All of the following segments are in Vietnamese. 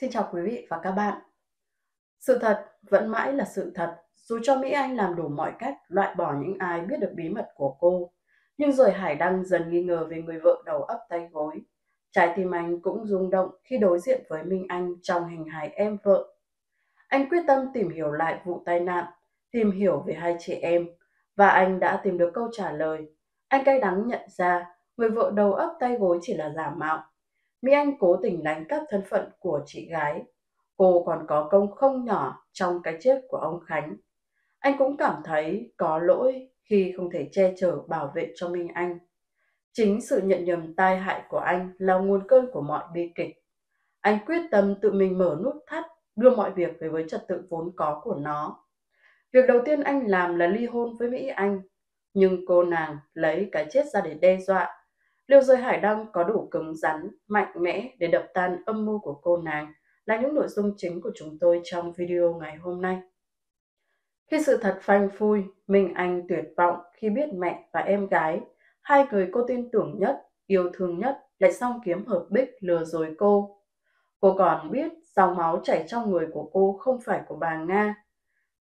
Xin chào quý vị và các bạn. Sự thật vẫn mãi là sự thật, dù cho Mỹ Anh làm đủ mọi cách loại bỏ những ai biết được bí mật của cô. Nhưng rồi Hải Đăng dần nghi ngờ về người vợ đầu ấp tay gối. Trái tim anh cũng rung động khi đối diện với Minh Anh trong hình hài em vợ. Anh quyết tâm tìm hiểu lại vụ tai nạn, tìm hiểu về hai chị em, và anh đã tìm được câu trả lời. Anh cay đắng nhận ra người vợ đầu ấp tay gối chỉ là giả mạo Mỹ Anh cố tình đánh cắp thân phận của chị gái. Cô còn có công không nhỏ trong cái chết của ông Khánh. Anh cũng cảm thấy có lỗi khi không thể che chở bảo vệ cho Minh Anh. Chính sự nhận nhầm tai hại của anh là nguồn cơn của mọi bi kịch. Anh quyết tâm tự mình mở nút thắt, đưa mọi việc về với trật tự vốn có của nó. Việc đầu tiên anh làm là ly hôn với Mỹ Anh, nhưng cô nàng lấy cái chết ra để đe dọa Liêu rơi Hải Đăng có đủ cứng rắn, mạnh mẽ để đập tan âm mưu của cô nàng là những nội dung chính của chúng tôi trong video ngày hôm nay. Khi sự thật phanh phui, Minh Anh tuyệt vọng khi biết mẹ và em gái, hai người cô tin tưởng nhất, yêu thương nhất, lại song kiếm hợp bích lừa dối cô. Cô còn biết dòng máu chảy trong người của cô không phải của bà Nga.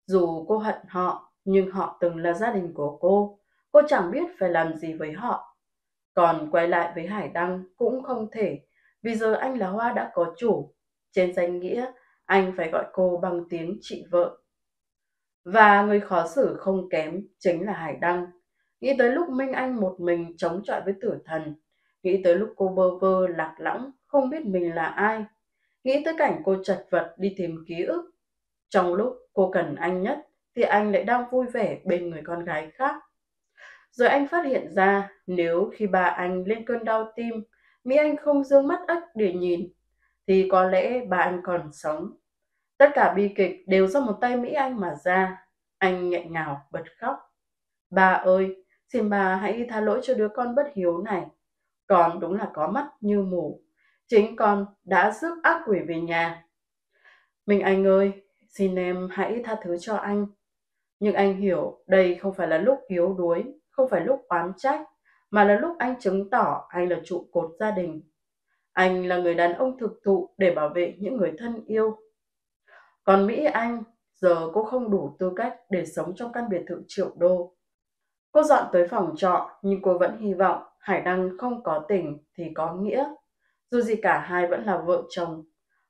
Dù cô hận họ, nhưng họ từng là gia đình của cô. Cô chẳng biết phải làm gì với họ còn quay lại với Hải Đăng cũng không thể, vì giờ anh là Hoa đã có chủ. Trên danh nghĩa, anh phải gọi cô bằng tiếng chị vợ. Và người khó xử không kém chính là Hải Đăng. Nghĩ tới lúc Minh Anh một mình chống chọi với tử thần. Nghĩ tới lúc cô bơ vơ lạc lõng, không biết mình là ai. Nghĩ tới cảnh cô chật vật đi tìm ký ức. Trong lúc cô cần anh nhất, thì anh lại đang vui vẻ bên người con gái khác. Rồi anh phát hiện ra nếu khi bà anh lên cơn đau tim, Mỹ Anh không dương mắt ếch để nhìn, thì có lẽ bà anh còn sống. Tất cả bi kịch đều do một tay Mỹ Anh mà ra. Anh nghẹn ngào bật khóc. Bà ơi, xin bà hãy tha lỗi cho đứa con bất hiếu này. Con đúng là có mắt như mù. Chính con đã rước ác quỷ về nhà. Mình anh ơi, xin em hãy tha thứ cho anh. Nhưng anh hiểu đây không phải là lúc yếu đuối không phải lúc oán trách, mà là lúc anh chứng tỏ anh là trụ cột gia đình. Anh là người đàn ông thực thụ để bảo vệ những người thân yêu. Còn Mỹ Anh, giờ cô không đủ tư cách để sống trong căn biệt thự triệu đô. Cô dọn tới phòng trọ, nhưng cô vẫn hy vọng Hải Đăng không có tình thì có nghĩa. Dù gì cả hai vẫn là vợ chồng.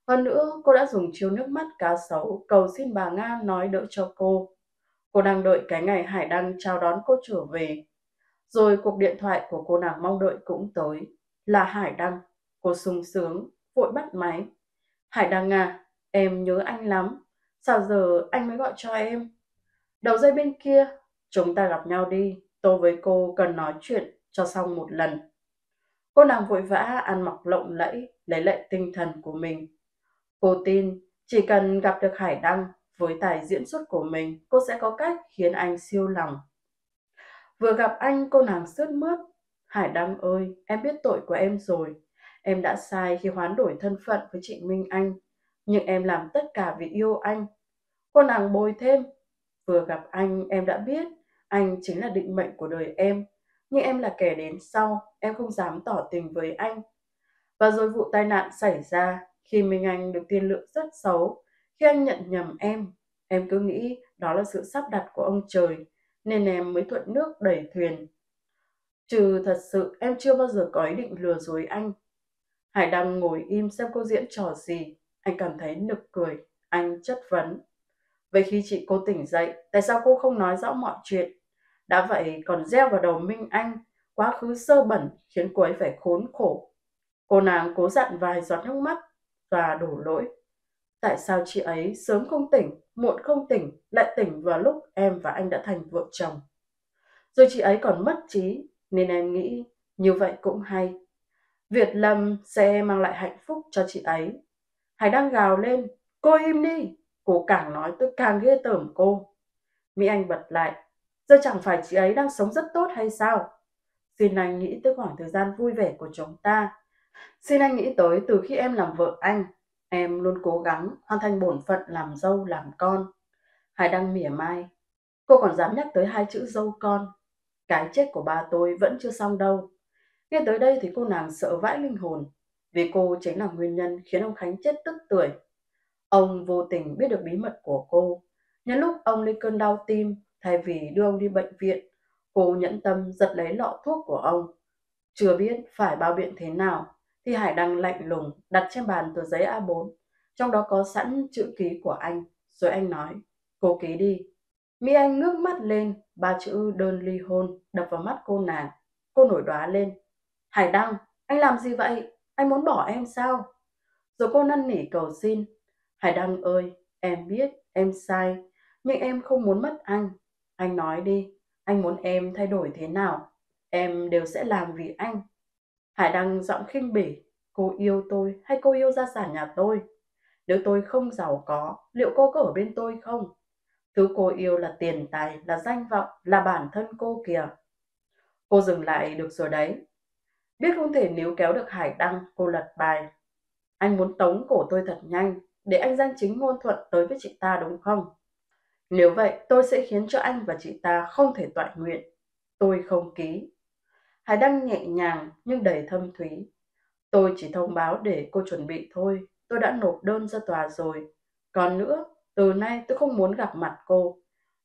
Hơn nữa, cô đã dùng chiêu nước mắt cá sấu cầu xin bà Nga nói đỡ cho cô. Cô đang đợi cái ngày Hải Đăng chào đón cô trở về. Rồi cuộc điện thoại của cô nàng mong đợi cũng tới. Là Hải Đăng. Cô sung sướng, vội bắt máy. Hải Đăng à, em nhớ anh lắm. Sao giờ anh mới gọi cho em? Đầu dây bên kia, chúng ta gặp nhau đi. Tôi với cô cần nói chuyện cho xong một lần. Cô nàng vội vã ăn mặc lộng lẫy, lấy lại tinh thần của mình. Cô tin chỉ cần gặp được Hải Đăng với tài diễn xuất của mình, cô sẽ có cách khiến anh siêu lòng. Vừa gặp anh, cô nàng sướt mướt. Hải Đăng ơi, em biết tội của em rồi. Em đã sai khi hoán đổi thân phận với chị Minh Anh. Nhưng em làm tất cả vì yêu anh. Cô nàng bồi thêm. Vừa gặp anh, em đã biết anh chính là định mệnh của đời em. Nhưng em là kẻ đến sau, em không dám tỏ tình với anh. Và rồi vụ tai nạn xảy ra khi Minh Anh được tiên lượng rất xấu khi anh nhận nhầm em, em cứ nghĩ đó là sự sắp đặt của ông trời, nên em mới thuận nước đẩy thuyền. Trừ thật sự em chưa bao giờ có ý định lừa dối anh. Hải đang ngồi im xem cô diễn trò gì, anh cảm thấy nực cười, anh chất vấn. Vậy khi chị cô tỉnh dậy, tại sao cô không nói rõ mọi chuyện? Đã vậy còn gieo vào đầu Minh Anh, quá khứ sơ bẩn khiến cô ấy phải khốn khổ. Cô nàng cố dặn vài giọt nước mắt và đổ lỗi. Tại sao chị ấy sớm không tỉnh, muộn không tỉnh, lại tỉnh vào lúc em và anh đã thành vợ chồng? Rồi chị ấy còn mất trí, nên em nghĩ như vậy cũng hay. Việt Lâm sẽ mang lại hạnh phúc cho chị ấy. Hải đang gào lên, cô im đi. Cô càng nói tôi càng ghê tởm cô. Mỹ Anh bật lại, giờ chẳng phải chị ấy đang sống rất tốt hay sao? Xin anh nghĩ tới khoảng thời gian vui vẻ của chúng ta. Xin anh nghĩ tới từ khi em làm vợ anh, Em luôn cố gắng hoàn thành bổn phận làm dâu làm con. Hải Đăng mỉa mai. Cô còn dám nhắc tới hai chữ dâu con. Cái chết của ba tôi vẫn chưa xong đâu. Nghe tới đây thì cô nàng sợ vãi linh hồn. vì cô chính là nguyên nhân khiến ông Khánh chết tức tuổi. Ông vô tình biết được bí mật của cô. Nhân lúc ông lên cơn đau tim, thay vì đưa ông đi bệnh viện, cô nhẫn tâm giật lấy lọ thuốc của ông. Chưa biết phải bao biện thế nào, thì Hải Đăng lạnh lùng đặt trên bàn tờ giấy A4, trong đó có sẵn chữ ký của anh, rồi anh nói, cô ký đi. Mi Anh ngước mắt lên, ba chữ đơn ly hôn đập vào mắt cô nàng. Cô nổi đoá lên. Hải Đăng, anh làm gì vậy? Anh muốn bỏ em sao? Rồi cô năn nỉ cầu xin. Hải Đăng ơi, em biết em sai, nhưng em không muốn mất anh. Anh nói đi, anh muốn em thay đổi thế nào? Em đều sẽ làm vì anh. Hải Đăng giọng khinh bỉ. Cô yêu tôi hay cô yêu gia sản nhà tôi? Nếu tôi không giàu có, liệu cô có ở bên tôi không? Thứ cô yêu là tiền tài, là danh vọng, là bản thân cô kìa. Cô dừng lại được rồi đấy. Biết không thể níu kéo được Hải Đăng, cô lật bài. Anh muốn tống cổ tôi thật nhanh, để anh danh chính ngôn thuận tới với chị ta đúng không? Nếu vậy, tôi sẽ khiến cho anh và chị ta không thể tọa nguyện. Tôi không ký. Hải Đăng nhẹ nhàng nhưng đầy thâm thúy. Tôi chỉ thông báo để cô chuẩn bị thôi. Tôi đã nộp đơn ra tòa rồi. Còn nữa, từ nay tôi không muốn gặp mặt cô.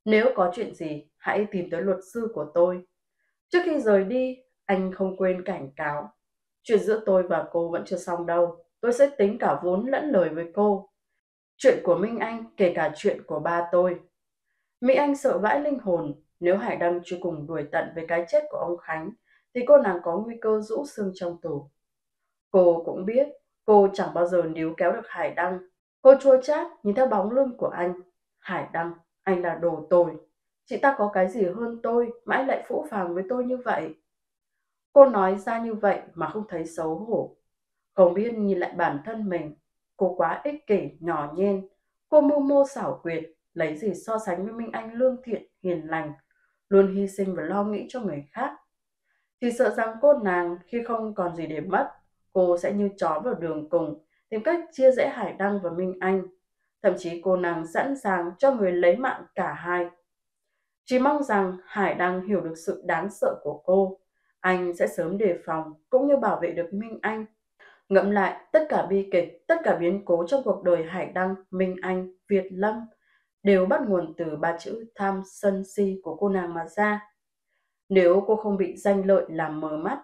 Nếu có chuyện gì, hãy tìm tới luật sư của tôi. Trước khi rời đi, anh không quên cảnh cáo. Chuyện giữa tôi và cô vẫn chưa xong đâu. Tôi sẽ tính cả vốn lẫn lời với cô. Chuyện của Minh Anh kể cả chuyện của ba tôi. Mỹ Anh sợ vãi linh hồn nếu Hải Đăng chưa cùng đuổi tận về cái chết của ông Khánh thì cô nàng có nguy cơ rũ xương trong tù. Cô cũng biết cô chẳng bao giờ níu kéo được Hải Đăng Cô chua chát nhìn theo bóng lưng của anh. Hải Đăng, anh là đồ tồi. Chị ta có cái gì hơn tôi mãi lại phũ phàng với tôi như vậy? Cô nói ra như vậy mà không thấy xấu hổ. Không biết nhìn lại bản thân mình. Cô quá ích kỷ, nhỏ nhen. Cô mưu mô xảo quyệt, lấy gì so sánh với Minh Anh lương thiện, hiền lành, luôn hy sinh và lo nghĩ cho người khác. Thì sợ rằng cô nàng khi không còn gì để mất, cô sẽ như chó vào đường cùng, tìm cách chia rẽ Hải Đăng và Minh Anh. Thậm chí cô nàng sẵn sàng cho người lấy mạng cả hai. Chỉ mong rằng Hải Đăng hiểu được sự đáng sợ của cô. Anh sẽ sớm đề phòng cũng như bảo vệ được Minh Anh. Ngẫm lại tất cả bi kịch, tất cả biến cố trong cuộc đời Hải Đăng, Minh Anh, Việt Lâm đều bắt nguồn từ ba chữ tham sân si của cô nàng mà ra. Nếu cô không bị danh lợi làm mờ mắt,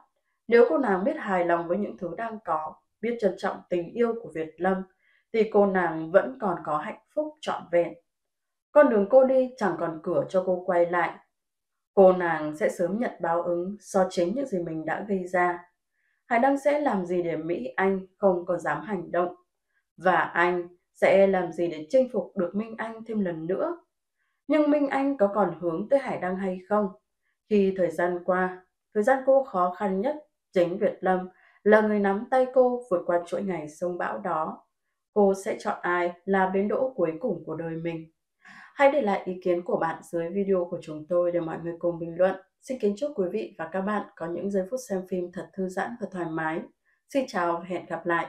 nếu cô nàng biết hài lòng với những thứ đang có, biết trân trọng tình yêu của Việt Lâm, thì cô nàng vẫn còn có hạnh phúc trọn vẹn. Con đường cô đi chẳng còn cửa cho cô quay lại. Cô nàng sẽ sớm nhận báo ứng do chính những gì mình đã gây ra. Hải Đăng sẽ làm gì để Mỹ Anh không còn dám hành động? Và anh sẽ làm gì để chinh phục được Minh Anh thêm lần nữa? Nhưng Minh Anh có còn hướng tới Hải Đăng hay không? Khi thời gian qua, thời gian cô khó khăn nhất, chính Việt Lâm là người nắm tay cô vượt qua chuỗi ngày sông bão đó. Cô sẽ chọn ai là bến đỗ cuối cùng của đời mình? Hãy để lại ý kiến của bạn dưới video của chúng tôi để mọi người cùng bình luận. Xin kính chúc quý vị và các bạn có những giây phút xem phim thật thư giãn và thoải mái. Xin chào và hẹn gặp lại.